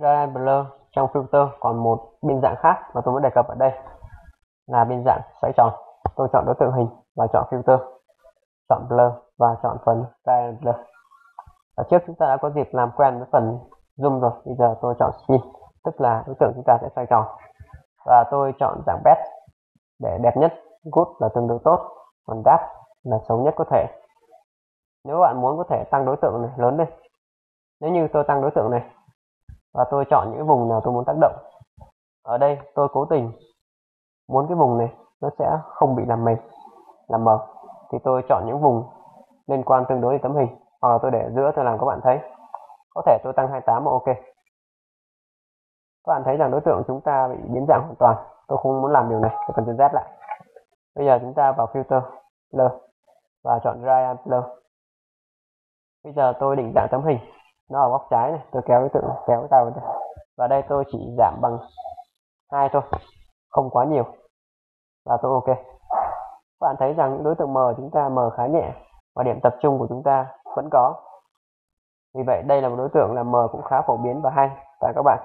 Gradient Blur trong filter còn một biên dạng khác mà tôi muốn đề cập ở đây là biên dạng xoáy tròn. Tôi chọn đối tượng hình và chọn filter, chọn blur và chọn phần Gradient Blur. Ở trước chúng ta đã có dịp làm quen với phần zoom rồi, bây giờ tôi chọn spin, tức là đối tượng chúng ta sẽ xoay tròn. Và tôi chọn dạng best để đẹp nhất, good là tương đối tốt, còn gap là xấu nhất có thể. Nếu bạn muốn có thể tăng đối tượng này lớn lên. Nếu như tôi tăng đối tượng này và tôi chọn những vùng nào tôi muốn tác động. Ở đây tôi cố tình muốn cái vùng này nó sẽ không bị làm mềm, làm mờ thì tôi chọn những vùng liên quan tương đối đến tấm hình hoặc là tôi để giữa tôi làm các bạn thấy. Có thể tôi tăng 28 mà ok. Các bạn thấy rằng đối tượng chúng ta bị biến dạng hoàn toàn. Tôi không muốn làm điều này, tôi cần chọn Z lại. Bây giờ chúng ta vào filter, blur và chọn Dry Blur. Bây giờ tôi định dạng tấm hình nó ở góc trái này, tôi kéo đối tượng, kéo cái vào đây. Và đây tôi chỉ giảm bằng hai thôi, không quá nhiều. Và tôi ok. Các bạn thấy rằng đối tượng mờ chúng ta mờ khá nhẹ và điểm tập trung của chúng ta vẫn có. Vì vậy, đây là một đối tượng là mờ cũng khá phổ biến và hay. Tại các bạn